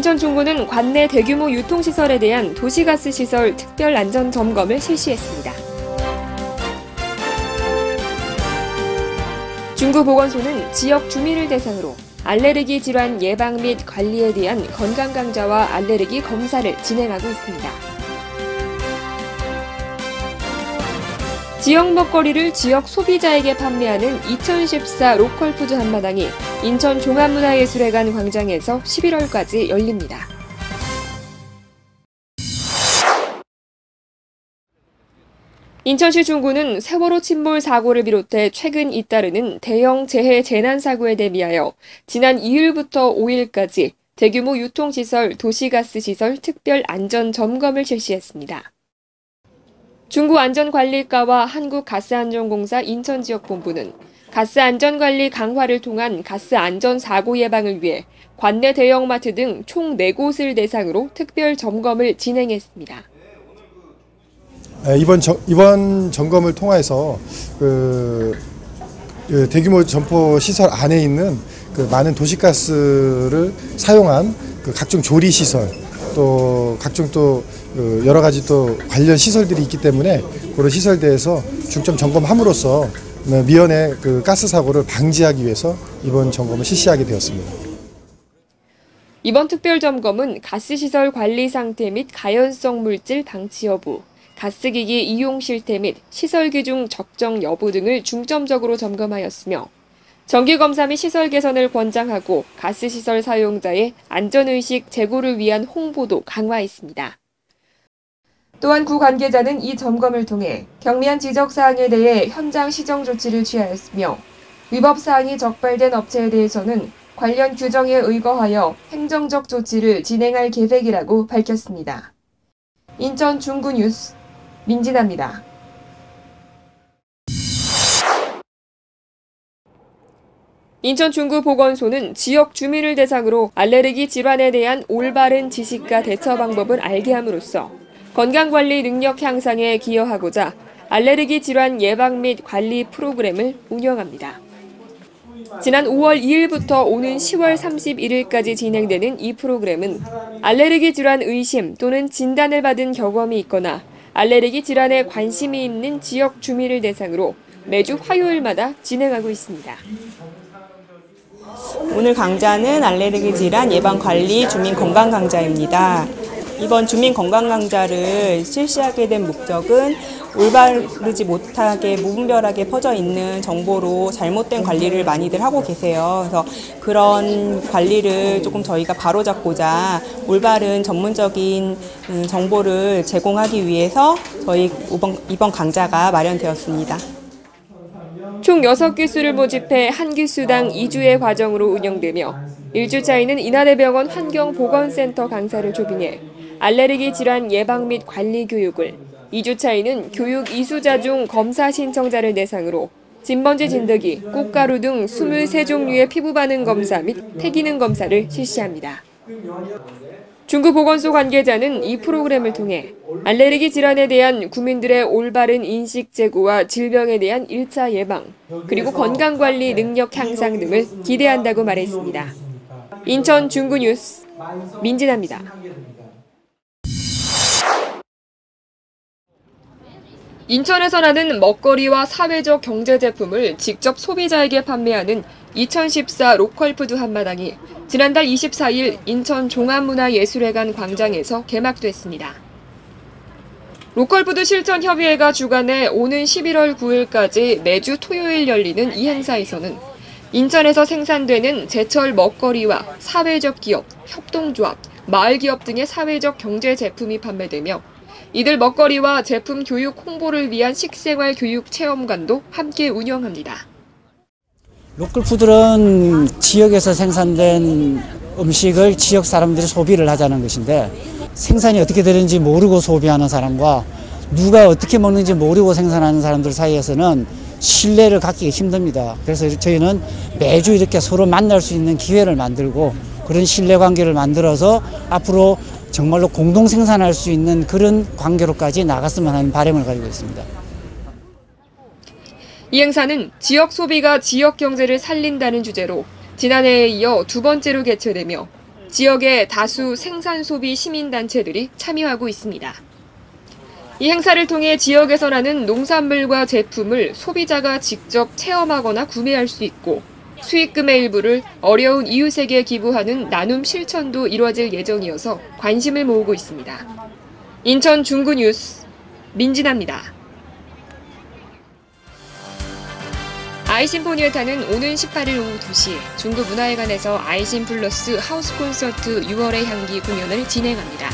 인천 중구는 관내 대규모 유통시설에 대한 도시가스 시설 특별 안전 점검을 실시했습니다. 중구보건소는 지역 주민을 대상으로 알레르기 질환 예방 및 관리에 대한 건강 강좌와 알레르기 검사를 진행하고 있습니다. 지역 먹거리를 지역 소비자에게 판매하는 2014 로컬푸드 한마당이 인천 종합문화예술회관 광장에서 11월까지 열립니다. 인천시 중구는 세월호 침몰 사고를 비롯해 최근 잇따르는 대형 재해 재난 사고에 대비하여 지난 2일부터 5일까지 대규모 유통시설, 도시가스 시설 특별 안전 점검을 실시했습니다. 중구안전관리과와 한국가스안전공사 인천지역본부는 가스 안전관리 강화를 통한 가스 안전 사고 예방을 위해 관내 대형마트 등 총 4곳을 대상으로 특별 점검을 진행했습니다. 네, 이번 저, 이번 점검을 통해서 그, 그 대규모 점포 시설 안에 있는 그 많은 도시가스를 사용한 그 각종 조리 시설 또 각종 또그 여러 가지 또 관련 시설들이 있기 때문에 그런 시설대에서 중점 점검함으로써 미연의 그 가스 사고를 방지하기 위해서 이번 점검을 실시하게 되었습니다. 이번 특별 점검은 가스 시설 관리 상태 및 가연성 물질 방치 여부, 가스기기 이용 실태 및 시설 기중 적정 여부 등을 중점적으로 점검하였으며 정기검사 및 시설 개선을 권장하고 가스시설 사용자의 안전의식 제고를 위한 홍보도 강화했습니다. 또한 구 관계자는 이 점검을 통해 경미한 지적사항에 대해 현장 시정 조치를 취하였으며 위법사항이 적발된 업체에 대해서는 관련 규정에 의거하여 행정적 조치를 진행할 계획이라고 밝혔습니다. 인천 중구 뉴스 민진아입니다. 인천 중구 보건소는 지역 주민을 대상으로 알레르기 질환에 대한 올바른 지식과 대처 방법을 알게 함으로써 건강관리 능력 향상에 기여하고자 알레르기 질환 예방 및 관리 프로그램을 운영합니다. 지난 5월 2일부터 오는 10월 31일까지 진행되는 이 프로그램은 알레르기 질환 의심 또는 진단을 받은 경험이 있거나 알레르기 질환에 관심이 있는 지역 주민을 대상으로 매주 화요일마다 진행하고 있습니다. 오늘 강좌는 알레르기 질환 예방 관리 주민 건강 강좌입니다. 이번 주민 건강 강좌를 실시하게 된 목적은 올바르지 못하게 무분별하게 퍼져 있는 정보로 잘못된 관리를 많이들 하고 계세요. 그래서 그런 관리를 조금 저희가 바로잡고자 올바른 전문적인 음, 정보를 제공하기 위해서 저희 이번 강좌가 마련되었습니다. 총 6기수를 모집해 한 기수당 2주의 과정으로 운영되며 1주차에는 인하대병원 환경보건센터 강사를 조빙해 알레르기 질환 예방 및 관리 교육을 2주차에는 교육 이수자 중 검사 신청자를 대상으로 진먼지 진드기, 꽃가루 등 23종류의 피부 반응 검사 및 폐기능 검사를 실시합니다. 중구보건소 관계자는 이 프로그램을 통해 알레르기 질환에 대한 국민들의 올바른 인식 제고와 질병에 대한 1차 예방, 그리고 건강관리 능력 향상 등을 기대한다고 말했습니다. 인천 중구뉴스 민진아입니다. 인천에서 나는 먹거리와 사회적 경제 제품을 직접 소비자에게 판매하는 2014 로컬푸드 한마당이 지난달 24일 인천 종합문화예술회관 광장에서 개막됐습니다. 로컬푸드 실천협의회가 주관해 오는 11월 9일까지 매주 토요일 열리는 이 행사에서는 인천에서 생산되는 제철 먹거리와 사회적 기업, 협동조합, 마을기업 등의 사회적 경제 제품이 판매되며 이들 먹거리와 제품 교육 홍보를 위한 식생활 교육 체험관도 함께 운영합니다. 로컬 푸드는 지역에서 생산된 음식을 지역 사람들이 소비를 하자는 것인데 생산이 어떻게 되는지 모르고 소비하는 사람과 누가 어떻게 먹는지 모르고 생산하는 사람들 사이에서는 신뢰를 갖기가 힘듭니다. 그래서 저희는 매주 이렇게 서로 만날 수 있는 기회를 만들고 그런 신뢰 관계를 만들어서 앞으로 정말로 공동 생산할 수 있는 그런 관계로까지 나갔으면 하는 바람을 가지고 있습니다. 이 행사는 지역 소비가 지역 경제를 살린다는 주제로 지난해에 이어 두 번째로 개최되며 지역의 다수 생산 소비 시민단체들이 참여하고 있습니다. 이 행사를 통해 지역에서 나는 농산물과 제품을 소비자가 직접 체험하거나 구매할 수 있고 수익금의 일부를 어려운 이웃에게 기부하는 나눔 실천도 이뤄질 예정이어서 관심을 모으고 있습니다. 인천 중구 뉴스 민진아입니다. 아이심포니에타는 오는 18일 오후 2시 중구 문화회관에서 아이심 플러스 하우스 콘서트 6월의 향기 공연을 진행합니다.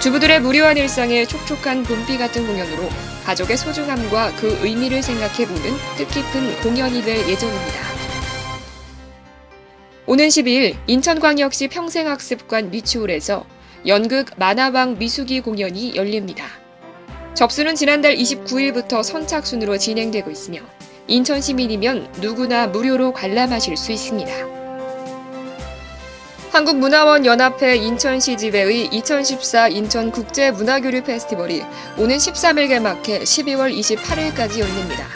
주부들의 무료한 일상에 촉촉한 봄비 같은 공연으로 가족의 소중함과 그 의미를 생각해보는 뜻깊은 공연이 될 예정입니다. 오는 12일 인천광역시 평생학습관 미추홀에서 연극 만화방 미숙이 공연이 열립니다. 접수는 지난달 29일부터 선착순으로 진행되고 있으며 인천 시민이면 누구나 무료로 관람하실 수 있습니다. 한국문화원 연합회 인천시 지회의 2014 인천 국제 문화교류 페스티벌이 오는 13일 개막해 12월 28일까지 열립니다.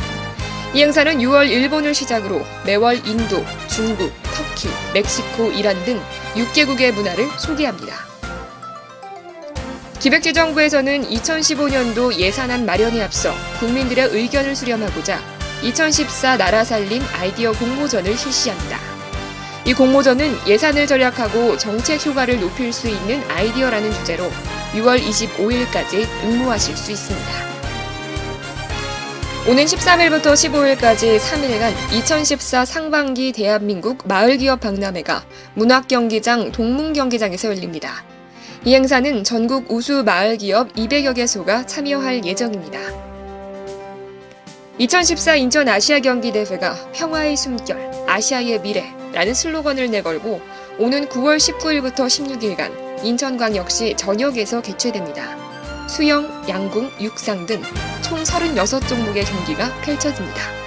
이 행사는 6월 일본을 시작으로 매월 인도, 중국, 터키, 멕시코, 이란 등 6개국의 문화를 소개합니다. 기획재정부에서는 2015년도 예산안 마련에 앞서 국민들의 의견을 수렴하고자 2014 나라 살림 아이디어 공모전을 실시합니다. 이 공모전은 예산을 절약하고 정책 효과를 높일 수 있는 아이디어라는 주제로 6월 25일까지 응모하실 수 있습니다. 오는 13일부터 15일까지 3일간 2014 상반기 대한민국 마을기업 박람회가 문학경기장 동문경기장에서 열립니다. 이 행사는 전국 우수 마을기업 200여 개소가 참여할 예정입니다. 2014 인천 아시아 경기 대회가 평화의 숨결, 아시아의 미래라는 슬로건을 내걸고 오는 9월 19일부터 16일간 인천광역시 전역에서 개최됩니다. 수영, 양궁, 육상 등 총 36종목의 경기가 펼쳐집니다.